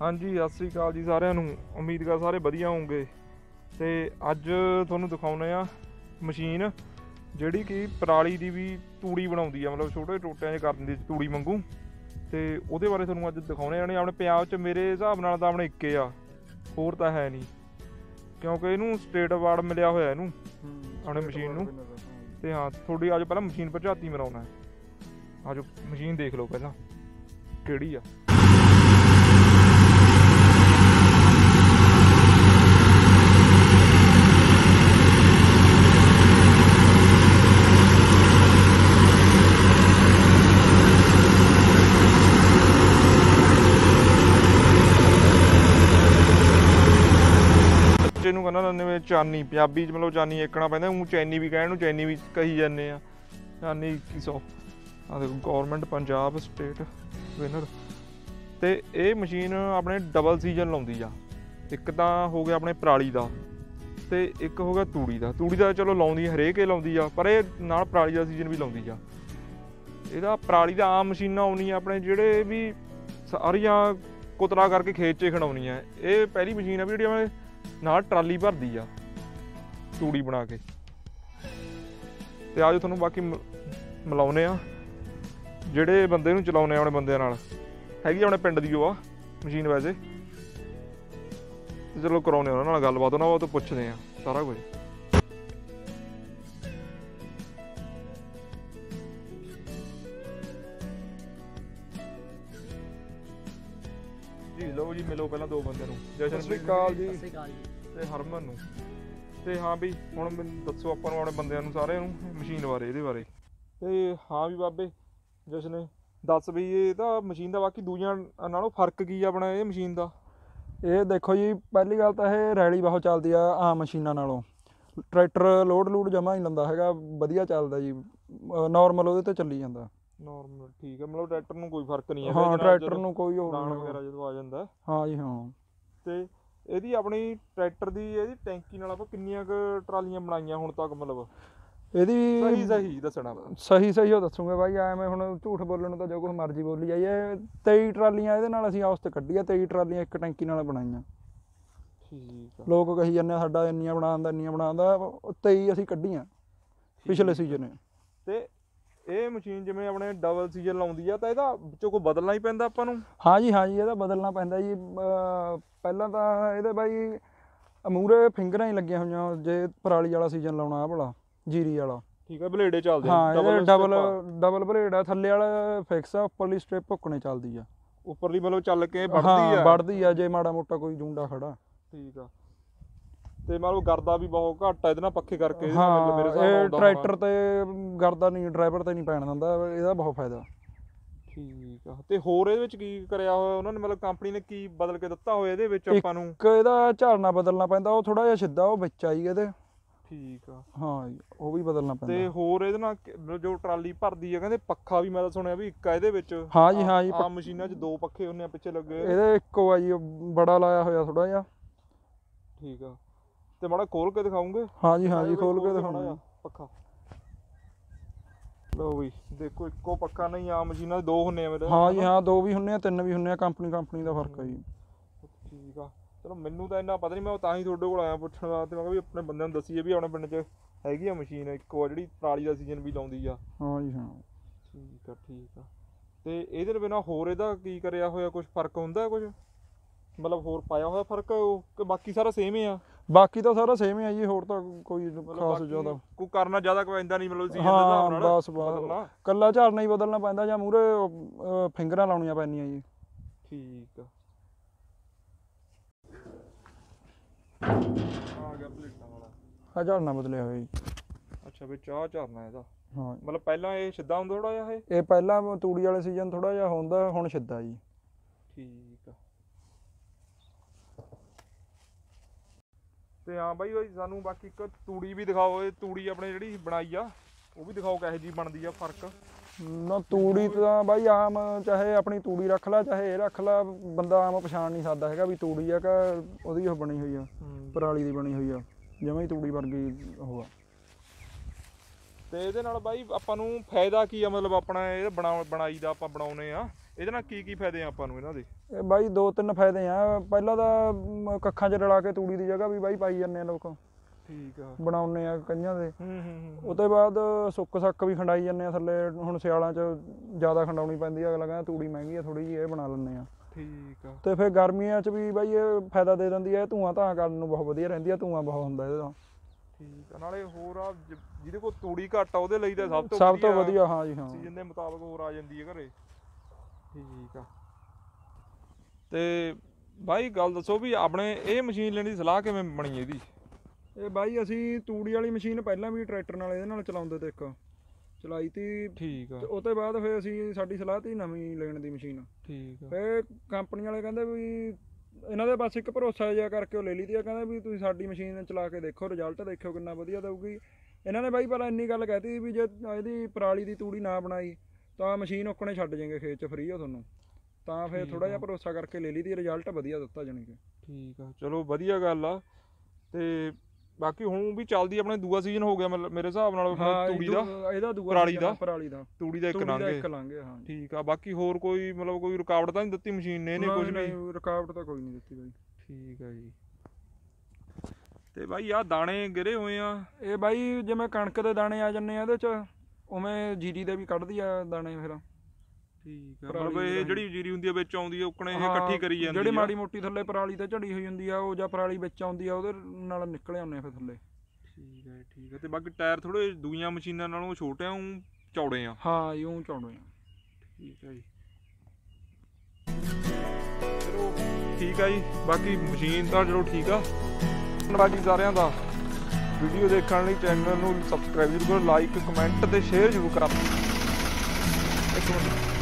ਹਾਂਜੀ ਸਤਿ ਸ੍ਰੀ ਅਕਾਲ ਜੀ ਸਾਰਿਆਂ ਨੂੰ। ਉਮੀਦ ਕਰ ਸਾਰੇ ਵਧੀਆ ਹੋਵੋਗੇ। ਤੇ ਅੱਜ ਤੁਹਾਨੂੰ ਦਿਖਾਉਨੇ ਆ ਮਸ਼ੀਨ ਜਿਹੜੀ ਕਿ ਪਰਾਲੀ ਦੀ ਵੀ ਤੂੜੀ ਬਣਾਉਂਦੀ ਆ। ਮਤਲਬ ਛੋਟੇ ਟੋਟਿਆਂ 'ਚ ਕਰ ਦਿੰਦੀ ਤੂੜੀ ਵਾਂਗੂ। ਤੇ ਉਹਦੇ ਬਾਰੇ ਤੁਹਾਨੂੰ ਅੱਜ ਦਿਖਾਉਣੇ ਆਣੇ ਆਪਣੇ ਪੰਜਾਬ 'ਚ ਮੇਰੇ ਹਿਸਾਬ ਨਾਲ ਤਾਂ ਆਪਣੇ ਇੱਕੇ ਆ। ਹੋਰ ਤਾਂ ਹੈ ਨਹੀਂ। ਕਿਉਂਕਿ ਇਹਨੂੰ ਸਟੇਟ ਅਵਾਰਡ ਮਿਲਿਆ ਹੋਇਆ ਇਹਨੂੰ ਆਪਣੇ ਮਸ਼ੀਨ ਨੂੰ। ਤੇ ਹਾਂ ਤੁਹਾਡੀ ਅੱਜ ਪਹਿਲਾਂ ਮਸ਼ੀਨ ਪਰ ਝਾਤੀ ਮਰਾਉਣਾ ਆਜੋ ਮਸ਼ੀਨ ਦੇਖ ਲਓ ਪਹਿਲਾਂ। ਕਿਹੜੀ ਆ ਬੱਚੇ ਨੂੰ ਕਹਿੰਦਾ ਨੰਨੇ ਵਿੱਚ ਚਾਨੀ, ਪੰਜਾਬੀ ਚ ਮਤਲਬ ਚਾਨੀ ਏਕਣਾ ਪੈਂਦਾ ਉਹ ਚੈਨੀ ਵੀ ਕਹਿਣ ਨੂੰ ਚੈਨੀ ਵੀ ਕਹੀ ਜਾਂਦੇ ਆ। ਚਾਨੀ 2100 ਆ ਦੇਖੋ ਗਵਰਨਮੈਂਟ ਪੰਜਾਬ ਸਟੇਟ ਵਿਨਰ ਤੇ ਇਹ ਮਸ਼ੀਨ ਆਪਣੇ ਡਬਲ ਸੀਜ਼ਨ ਲਾਉਂਦੀ ਆ। ਇੱਕ ਤਾਂ ਹੋ ਗਿਆ ਆਪਣੇ ਪਰਾਲੀ ਦਾ, ਤੇ ਇੱਕ ਹੋ ਗਿਆ ਤੂੜੀ ਦਾ। ਤੂੜੀ ਦਾ ਚਲੋ ਲਾਉਂਦੀ ਹਰੇਕ ਹੀ ਲਾਉਂਦੀ ਆ, ਪਰ ਇਹ ਨਾਲ ਪਰਾਲੀ ਦਾ ਸੀਜ਼ਨ ਵੀ ਲਾਉਂਦੀ ਆ। ਇਹਦਾ ਪਰਾਲੀ ਦਾ ਆਮ ਮਸ਼ੀਨਾਂ ਆਉਣੀਆਂ ਆਪਣੇ ਜਿਹੜੇ ਵੀ ਸਾਰੀਆਂ ਕੁਤਰਾ ਕਰਕੇ ਖੇਤ 'ਚ ਖੜਾਉਣੀਆਂ ਇਹ ਪਹਿਲੀ ਮਸ਼ੀਨ ਆ ਵੀ ਜਿਹੜੀ ਆਪਣੇ ਨਾਲ ਟਰਾਲੀ ਭਰਦੀ ਆ। ਤੂੜੀ ਬਣਾ ਕੇ। ਤੇ ਆਜੋ ਤੁਹਾਨੂੰ ਬਾਕੀ ਮਿਲਾਉਨੇ ਆ ਜਿਹੜੇ ਬੰਦੇ ਨੂੰ ਚਲਾਉਨੇ ਆ ਆਪਣੇ ਬੰਦਿਆਂ ਨਾਲ। ਹੈਗੀ ਆਪਣੇ ਪਿੰਡ ਦੀ ਉਹ ਆ ਮਸ਼ੀਨ ਵੈਸੇ। ਚਲੋ ਕਰਾਉਨੇ ਉਹਨਾਂ ਨਾਲ ਗੱਲਬਾਤ ਉਹਨਾਂ ਉਹ ਤੋਂ ਪੁੱਛਦੇ ਆ ਸਾਰਾ ਕੁਝ। ਜੀ ਲਓ ਜੀ ਮਿਲੋ ਪਹਿਲਾਂ ਦੋ ਬੰਦਿਆਂ ਨੂੰ। ਜਸ਼ਨ ਸ਼੍ਰੀ ਅਕਾਲ ਜੀ। ਸ਼੍ਰੀ ਅਕਾਲ ਜੀ। ਤੇ ਹਰਮਨ ਨੂੰ। ਤੇ ਹਾਂ ਵੀ ਹੁਣ ਮੈਨੂੰ ਦੱਸੋ ਆਪਾਂ ਨੂੰ ਆਪਣੇ ਬੰਦਿਆਂ ਨੂੰ ਸਾਰਿਆਂ ਨੂੰ ਮਸ਼ੀਨ ਬਾਰੇ ਇਹਦੇ ਬਾਰੇ। ਤੇ ਹਾਂ ਵੀ ਬਾਬੇ ਜਸ਼ਨ ਦੱਸ ਵੀ ਇਹ ਤਾਂ ਮਸ਼ੀਨ ਦਾ ਬਾਕੀ ਦੂਜਿਆਂ ਨਾਲੋਂ ਫ਼ਰਕ ਕੀ ਆ ਆਪਣਾ ਇਹ ਮਸ਼ੀਨ ਦਾ? ਇਹ ਦੇਖੋ ਜੀ ਪਹਿਲੀ ਗੱਲ ਤਾਂ ਇਹ ਰੈਲੀ ਬਹੁਤ ਚੱਲਦੀ ਆ ਆਮ ਮਸ਼ੀਨਾਂ ਨਾਲੋਂ। ਟਰੈਕਟਰ ਲੋਡ ਲੂਡ ਜਮਾ ਹੀ ਲੰਦਾ ਹੈਗਾ ਵਧੀਆ ਚੱਲਦਾ ਜੀ ਨਾਰਮਲ ਉਹਦੇ ਤੇ ਚੱਲੀ ਜਾਂਦਾ। ਨਾਰਮਲ ਠੀਕ ਹੈ ਮਤਲਬ ਟਰੈਕਟਰ ਨੂੰ ਕੋਈ ਫ਼ਰਕ ਨਹੀਂ ਹੈ ਹਾਂ ਟਰੈਕਟਰ ਨੂੰ ਕੋਈ ਦਾਣ ਵਗੈਰਾ ਜਦੋਂ ਆ ਜਾਂਦਾ। ਹਾਂ ਜੀ ਹਾਂ। ਤੇ ਇਹਦੀ ਆਪਣੀ ਟਰੈਕਟਰ ਦੀ ਇਹਦੀ ਟੈਂਕੀ ਨਾਲ ਆਪਾਂ ਕਿੰਨੀਆਂ ਕੁ ਟਰਾਲੀਆਂ ਬਣਾਈਆਂ ਹੁਣ ਤੱਕ ਮਤਲਬ? ਇਹਦੀ ਸਹੀ ਸਹੀ ਦੱਸਣਾ ਸਹੀ ਸਹੀ ਉਹ ਦੱਸੂਗਾ ਬਾਈ ਐਵੇਂ ਹੁਣ ਝੂਠ ਬੋਲਣ ਨੂੰ ਤਾਂ ਜੋ ਕੁਝ ਮਰਜ਼ੀ ਬੋਲੀ ਜਾਈਏ। 23 ਟਰਾਲੀਆਂ ਇਹਦੇ ਨਾਲ ਅਸੀਂ ਆਉਸ ਤੇ ਕੱਢੀਆਂ 23 ਟਰਾਲੀਆਂ ਇੱਕ ਟੈਂਕੀ ਨਾਲ ਬਣਾਈਆਂ। ਠੀਕ ਆ। ਲੋਕ ਕਹੀ ਜਾਂਦੇ ਆ, ਸਾਡਾ ਇੰਨੀਆਂ ਬਣਾਉਂਦਾ ਇੰਨੀਆਂ ਬਣਾਉਂਦਾ 23 ਅਸੀਂ ਕੱਢੀਆਂ ਪਿਛਲੇ ਸੀਜ਼ਨ ਤੇ ਇਹ ਮਸ਼ੀਨ ਜਿਵੇਂ ਆਪਣੇ ਡਬਲ ਸੀਜ਼ਨ ਲਾਉਂਦੀ ਆ ਤਾਂ ਇਹਦਾ ਵਿੱਚੋਂ ਕੋਈ ਬਦਲਣਾ ਹੀ ਪੈਂਦਾ ਆਪਾਂ ਨੂੰ? ਹਾਂ ਜੀ ਹਾਂ ਜੀ ਇਹਦਾ ਬਦਲਣਾ ਪੈਂਦਾ ਜੀ। ਪਹਿਲਾਂ ਤਾਂ ਇਹਦੇ ਬਾਈ ਮੂਰੇ ਫਿੰਗਰਾਂ ਹੀ ਲੱਗੀਆਂ ਹੋਈਆਂ ਜੇ ਪਰਾਲੀ ਵਾਲਾ ਸੀਜ਼ਨ ਲਾਉਣਾ ਆ ਭਲਾ ਜੀਰੀ ਵਾਲਾ। ਠੀਕ ਆ ਬਲੇਡੇ ਚੱਲਦੇ ਹਾਂ ਡਬਲ ਆ। ਡਬਲ ਬਲੇਡ ਆ ਥੱਲੇ ਵਾਲਾ ਫਿਕਸ ਆ ਉੱਪਰਲੀ ਸਟ੍ਰਿਪ ਭੁੱਕਣੇ ਚੱਲਦੀ ਆ। ਉੱਪਰਲੀ ਮਤਲਬ ਚੱਲ ਕੇ ਵੱਢਦੀ ਹਾਂ ਆ। ਵੜਦੀ ਆ ਜੇ ਮਾੜਾ ਮੋਟਾ ਕੋਈ ਜੁੰਡਾ ਖੜਾ। ਠੀਕ ਆ। ਤੇ ਮਤਲਬ ਗਰਦਾ ਵੀ ਬਹੁਤ ਘੱਟ ਆ ਇਹਦੇ ਨਾਲ ਪੱਖੇ ਕਰਕੇ ਇਹਦੇ ਨਾਲ ਮਤਲਬ ਮੇਰੇ ਹਾਂ ਹਿਸਾਬ ਨਾਲ ਇਹ ਆਉਂਦਾ ਟਰੈਕਟਰ ਤੇ ਗਰਦਾ ਨਹੀਂ ਡਰਾਈਵਰ ਤੇ ਨਹੀਂ ਪੈਣ ਦਿੰਦਾ ਇਹਦਾ ਬਹੁਤ ਫਾਇਦਾ। ਠੀਕ ਆ। ਤੇ ਹੋਰ ਇਹਦੇ ਵਿੱਚ ਕੀ ਕਰਿਆ ਹੋਇਆ? ਉਹਨਾਂ ਨੇ ਮਤਲਬ ਕੰਪਨੀ ਨੇ ਕੀ ਬਦਲ ਕੇ ਦਿੱਤਾ ਹੋਇਆ ਇਹਦੇ ਵਿੱਚ ਆਪਾਂ ਨੂੰ? ਇੱਕ ਇਹਦਾ ਝਾੜਨਾ ਬਦਲਣਾ ਪੈਂਦਾ ਉਹ ਥੋੜਾ ਜਿਹਾ ਸਿੱਧਾ ਉਹ ਵਿੱਚ ਆਈ ਇਹਦੇ। ਠੀਕ ਆ। ਹਾਂ ਜੀ, ਉਹ ਵੀ ਬਦਲਣਾ ਤੇ ਪੈਂਦਾ। ਹੋਰ ਇਹਦੇ ਨਾਲ ਕਿ- ਮਤਲਬ ਜੋ ਟਰਾਲੀ ਭਰਦੀ ਆ ਕਹਿੰਦੇ ਪੱਖਾ ਵੀ ਮੈਂ ਤਾਂ ਸੁਣਿਆ ਵੀ ਇੱਕ ਆ ਇਹਦੇ ਵਿੱਚ। ਹਾਂ ਜੀ, ਹਾਂ ਜੀ, ਆਮ ਮਸ਼ੀਨਾਂ 'ਚ ਦੋ ਪੱਖੇ ਹੁੰਦੇ ਆ ਪਿੱਛੇ ਲੱਗੇ ਹੋਏ। ਇਹਦੇ ਇੱਕੋ ਆ ਜੀ ਉਹ ਬੜਾ ਲਾਇਆ ਹੋਇਆ ਥੋੜਾ ਜਿਹਾ। ਠੀਕ ਆ। ਤੇ ਮਾੜਾ ਖੋਲ ਕੇ ਦਿਖਾਉਂਗੇ। ਹਾਂ ਜੀ ਹਾਂ ਜੀ ਆਜੋ ਖੋਲ ਕੇ ਦਿਖਾਉਣਾ ਪੱਖਾ। ਲਓ ਵੀ ਦੇਖੋ ਇੱਕੋ ਪੱਖਾ ਨਹੀਂ ਆ ਮਸ਼ੀਨਾਂ ਦੇ ਦੋ ਹੁੰਨੇ ਆ ਮੇਰੇ। ਹਾਂ ਜੀ ਹਾਂ ਦੋ ਵੀ ਹੁੰਨੇ ਆ ਤਿੰਨ ਵੀ ਹੁੰਨੇ ਆ ਕੰਪਨੀ ਕੰਪਨੀ ਦਾ ਫ਼ਰਕ ਹੈ ਜੀ। ਠੀਕ ਆ। ਚਲੋ ਮੈਨੂੰ ਤਾਂ ਇੰਨਾ ਪਤਾ ਨਹੀਂ ਮੈਂ ਤਾਂ ਹੀ ਤੁਹਾਡੇ ਕੋਲ ਆਇਆ ਪੁੱਛਣ ਵਾਸਤੇ। ਮੈਂ ਕਿਹਾ ਵੀ ਆਪਣੇ ਬੰਦਿਆਂ ਨੂੰ ਦੱਸੀਏ ਵੀ ਆਪਣੇ ਪਿੰਡ 'ਚ ਹੈਗੀ ਆ ਮਸ਼ੀਨ ਇੱਕੋ ਜਿਹੜੀ ਪਰਾਲੀ ਦਾ ਸੀਜ਼ਨ ਵੀ ਲਾਉਂਦੀ ਆ। ਹਾਂ ਜੀ ਹਾਂ। ਠੀਕ ਆ ਠੀਕ ਆ। ਤੇ ਇਹਦੇ ਬਿਨਾ ਹੋਰ ਇਹਦਾ ਕੀ ਕਰਿਆ ਹੋਇਆ? ਕੁਝ ਫ਼ਰਕ ਹੁੰਦਾ ਕੁਝ ਮਤਲਬ ਹੋਰ ਪਾਇਆ ਹੋਇਆ ਫ਼ਰਕ ਉਹ? ਕਿ ਬਾਕੀ ਸਾਰਾ ਸੇਮ ਹੀ ਆ? ਬਾਕੀ ਤਾਂ ਸਾਰਾ ਸੇਮ ਹੀ ਆ ਜੀ ਹੋਰ ਤਾਂ ਕੋਈ ਖਾਸ ਜ਼ਿਆਦਾ ਕੋਈ ਕਰਨਾ ਜ਼ਿਆਦਾ ਕੋਈ ਪੈਂਦਾ ਨਹੀਂ ਮਤਲਬ ਸੀਜ਼ਨ ਦੇ ਹਿਸਾਬ ਨਾਲ ਬਸ ਬਦਲਣਾ। ਬਸ ਕੱਲਾ ਝਾੜਨਾ ਹੀ ਬਦਲਣਾ ਪੈਂਦਾ ਜਾਂ ਮੂਰੇ ਫਿੰਗਰਾਂ ਲਾਉਣੀਆਂ ਪੈਂਦੀਆਂ ਜੀ। ਠੀਕ ਆ। ਆ ਗਿਆ ਪਲੇਟਾਂ ਵਾਲਾ। ਆ ਝਾੜਨਾ ਬਦਲਿਆ ਹੋਇਆ ਜੀ। ਅੱਛਾ ਵੀ ਚਾਹ ਝਰਨਾ ਇਹਦਾ। ਹਾਂ। ਮਤਲਬ ਪਹਿਲਾਂ ਇਹ ਸਿੱਧਾ ਹੁੰਦਾ ਥੋੜਾ ਜਿਹਾ ਇਹ? ਇਹ ਪਹਿਲਾਂ ਤੂੜੀ ਵਾਲੇ ਸੀਜ਼ਨ ਥੋੜਾ ਜਿਹਾ ਹੁੰਦਾ ਹੁਣ ਸਿੱਧਾ ਜੀ। ਠੀਕ ਆ। ਤੇ ਹਾਂ ਬਾਈ ਓਏ ਸਾਨੂੰ ਬਾਕੀ ਇੱਕ ਤੂੜੀ ਵੀ ਦਿਖਾਓ ਇਹ ਤੂੜੀ ਆਪਣੇ ਜਿਹੜੀ ਬਣਾਈ ਆ ਉਹ ਵੀ ਦਿਖਾਓ ਕਿਹੋ ਜੀ ਬਣਦੀ ਆ ਫ਼ਰਕ। ਨਾ ਤੂੜੀ ਤਾਂ ਬਾਈ ਆਮ ਚਾਹੇ ਆਪਣੀ ਤੂੜੀ ਰੱਖ ਲੈ ਚਾਹੇ ਇਹ ਰੱਖ ਲੈ ਬੰਦਾ ਆਮ ਪਛਾਣ ਨਹੀਂ ਸਕਦਾ ਹੈਗਾ ਵੀ ਤੂੜੀ ਆ ਕਿ ਉਹਦੀ ਉਹ ਬਣੀ ਹੋਈ ਆ ਪਰਾਲੀ ਦੀ ਬਣੀ ਹੋਈ ਆ ਜਿਵੇਂ ਹੀ ਤੂੜੀ ਵਰਗੀ ਉਹ ਆ। ਤੇ ਇਹਦੇ ਨਾਲ ਬਾਈ ਆਪਾਂ ਨੂੰ ਫਾਇਦਾ ਕੀ ਆ ਮਤਲਬ ਆਪਣਾ ਇਹ ਬਣਾ ਬਣਾਈ ਦਾ ਆਪਾਂ ਬਣਾਉਨੇ ਆ ਇਹਦੇ ਨਾਲ ਕੀ ਕੀ ਫਾਇਦੇ ਆ ਆਪਾਂ ਨੂੰ ਇਹਨਾਂ ਦੇ? ਇਹ ਬਾਈ ਦੋ ਤਿੰਨ ਫਾਇਦੇ ਆ। ਪਹਿਲਾਂ ਤਾਂ ਮ, ਕੱਖਾਂ 'ਚ ਰਲਾ ਕੇ ਤੂੜੀ ਦੀ ਜਗ੍ਹਾ ਵੀ ਬਾਈ ਪਾਈ ਜਾਂਦੇ ਆ ਲੋਕ। ਠੀਕ ਆ। ਬਣਾਉਨੇ ਆ ਕਈਆਂ ਦੇ। ਹੂੰ ਹੂੰ ਹੂੰ ਉਹ ਤੋਂ ਬਾਅਦ ਸੁੱਕ ਸੱਕ ਵੀ ਖੰਡਾਈ ਜਾਂਦੇ ਆ ਥੱਲੇ। ਹੁਣ ਸਿਆਲਾਂ 'ਚ ਜ਼ਿਆਦਾ ਖੰਡਾਉਣੀ ਪੈਂਦੀ ਆ। ਅਗਲਾ ਕਹਿੰਦਾ ਤੂੜੀ ਮਹਿੰਗੀ ਆ ਥੋੜੀ ਜਿਹੀ ਇਹ ਬਣਾ ਲੈਂਦੇ ਆ। ਠੀਕ ਆ। ਤੇ ਫਿਰ ਗਰਮੀਆਂ 'ਚ ਵੀ ਬਾਈ ਇਹ ਫਾਇਦਾ ਦੇ ਦਿੰਦੀ ਹੈ ਧੂਆਂ ਤਾਂ ਕਰਨ ਨੂੰ ਬਹੁਤ ਵਧੀਆ ਰਹਿੰਦੀ ਆ। ਧੂਆਂ ਬਹੁਤ ਹੁੰਦਾ ਇਹਦਾ। ਠੀਕ ਆ। ਨਾਲੇ ਹੋਰ ਆ ਜ- ਜਿਹਦੇ ਕੋਲ ਤੂੜੀ ਘੱਟ ਆ ਉਹਦੇ ਲਈ ਤਾਂ ਸਭ ਤੋਂ ਸਭ ਤੋਂ ਵਧੀਆ ਹਾਂ ਜੀ ਹਾਂ। ਸੀਜ਼ਨ ਦੇ ਮੁਤਾਬਕ ਹੋਰ ਆ ਜਾਂਦੀ ਹੈ ਘਰੇ। ਠੀਕ ਆ। ਤੇ ਬਾਈ ਗੱਲ ਦੱਸੋ ਵੀ ਆਪਣੇ ਇਹ ਮਸ਼ੀਨ ਲੈਣ ਦੀ ਸਲਾਹ ਕਿਵੇਂ ਬਣੀ ਇਹਦੀ? ਇਹ ਬਾਈ ਅਸੀਂ ਤੂੜੀ ਵਾਲੀ ਮਸ਼ੀਨ ਪਹਿਲਾਂ ਵੀ ਟਰੈਕਟਰ ਨਾਲ ਇਹਦੇ ਨਾਲ ਚਲਾਉਂਦੇ ਤੇ ਇੱਕ। ਚਲਾਈ ਤੀ ਠੀਕ ਆ। ਤੇ ਉਹ ਤੋਂ ਬਾਅਦ ਫਿਰ ਅਸੀਂ ਸਾਡੀ ਸਲਾਹ ਤੀ ਨਵੀਂ ਲੈਣ ਦੀ ਮਸ਼ੀਨ। ਠੀਕ ਆ। ਫਿਰ ਕੰਪਨੀ ਵਾਲੇ ਕਹਿੰਦੇ ਵੀ ਇਹਨਾਂ ਦੇ ਬਸ ਇੱਕ ਭਰੋਸਾ ਜਿਹਾ ਕਰਕੇ ਉਹ ਲੈ ਲਈ ਤੀ। ਆ ਕਹਿੰਦੇ ਵੀ ਤੁਸੀਂ ਸਾਡੀ ਮਸ਼ੀਨ ਚਲਾ ਕੇ ਦੇਖੋ ਰਿਜ਼ਲਟ ਦੇਖਿਓ ਕਿੰਨਾ ਵਧੀਆ ਦਊਗੀ। ਇਹਨਾਂ ਨੇ ਬਾਈ ਪਹਿਲਾਂ ਇੰਨੀ ਗੱਲ ਕਹਿਤੀ ਵੀ ਜੇ ਇਹਦੀ ਪਰਾਲੀ ਦੀ ਤੂੜੀ ਨਾ ਬਣਾਈ ਤਾਂ ਮਸ਼ੀਨ ਉੱਕਣੇ ਛੱਡ ਜਾਏਗੇ ਖੇਤ 'ਚ ਫ੍ਰੀ ਆ ਤੁਹਾਨੂੰ। ਤਾਂ ਫਿਰ ਥੋੜਾ। ਜਿਹਾ ਭਰੋਸਾ ਕਰਕੇ ਲੈ ਲਈ ਤੀ ਰਿਜ਼ਲਟ ਵਧੀਆ ਦਿੱਤਾ ਜਾਣੀ ਕਿ। ਠੀਕ ਆ ਚਲੋ ਵਧੀਆ ਗੱਲ ਆ। ਤੇ ਬਾਕੀ ਹੁਣ ਵੀ ਚੱਲਦੀ ਆਪਣੇ ਦੂਆ ਸੀਜ਼ਨ ਹੋ ਗਿਆ ਮਤਲਬ ਮੇਰੇ ਹਿਸਾਬ ਨਾਲ ਤੂੜੀ ਦਾ। ਦੂ- ਇਹਦਾ ਦੂਆ ਪਰਾਲੀ ਦਾ? ਪਰਾਲੀ ਦਾ। ਤੂੜੀ ਦਾ ਇੱਕ ਤੂੜੀ ਦਾ ਲੰਘੇ ਇੱਕ ਲੰਘੇ ਹਾਂ। ਠੀਕ ਆ ਬਾਕੀ ਹੋਰ ਕੋਈ ਮਤਲਬ ਕੋਈ ਰੁਕਾਵਟ ਤਾਂ ਨਹੀਂ ਦਿੱਤੀ ਮਸ਼ੀਨ ਨੇ ਇਹਨੇ ਕੁਝ ਵੀ? ਨਹੀਂ, ਰੁਕਾਵਟ ਤਾਂ ਕੋਈ ਨਹੀਂ ਦਿੱਤੀ ਬਾਈ। ਠੀਕ ਆ ਜੀ। ਤੇ ਬਾਈ ਆ ਦਾਣੇ ਗਿਰੇ ਹੋਏ ਆ। ਇਹ ਬਾਈ ਜਿਵੇਂ ਕਣਕ ਦੇ ਦਾਣੇ ਆ ਜੰਨੇ ਆ ਇਹਦੇ ਚ ਉਵੇਂ ਜੀਰੀ ਦੇ ਵੀ ਕੱਢਦੀ ਆ ਦਾਣੇ ਫਿਰ। ਠੀਕ ਆ ਮਤਲਬ ਇਹ ਜਿਹੜੀ ਜੀਰੀ ਹੁੰਦੀ ਆ ਵਿੱਚ ਆਉਂਦੀ ਆ ਉਕਣੇ ਇਹ ਇਕੱਠੀ ਕਰੀ ਜਾਂਦੀ ਜਿਹੜੀ ਆ। ਮਾੜੀ ਮੋਟੀ ਥੱਲੇ ਪਰਾਲੀ ਤੇ ਝੜੀ ਹੋਈ ਹੁੰਦੀ ਆ ਉਹ ਜਾਂ ਪਰਾਲੀ ਵਿੱਚ ਆਉਂਦੀ ਆ ਉਹਦੇ ਨਾਲ ਨਿਕਲ ਆਉਂਦੇ ਆ ਫਿਰ ਥੱਲੇ। ਠੀਕ ਹੈ ਠੀਕ ਹੈ ਤੇ ਬਾਕੀ ਟਾਇਰ ਥੋੜੇ ਦੂਈਆਂ ਮਸ਼ੀਨਾਂ ਨਾਲੋਂ ਛੋਟੇ ਆ ਊਂ ਚੌੜੇ ਆ। ਹਾਂ ਯੂੰ ਚਾਉਂਦੇ ਆ। ਠੀਕ ਹੈ ਜੀ। ਚਲੋ ਠੀਕ ਆ ਜੀ। ਬਾਕੀ ਮਸ਼ੀਨ ਤਾਂ ਚਲੋ ਠੀਕ ਆ। ਧੰਨਵਾਦ ਜੀ ਸਾਰਿਆਂ ਦਾ ਵੀਡੀਓ ਦੇਖਣ ਲਈ ਚੈਨਲ ਨੂੰ ਸਬਸਕ੍ਰਾਈਬ ਜ਼ਰੂਰ ਕਰੋ ਲਾਈਕ ਕਮੈਂਟ ਤੇ ਸ਼ੇਅਰ ਜ਼ਰੂਰ ਕਰੋ। ਇੱਕ ਮਿੰਟ।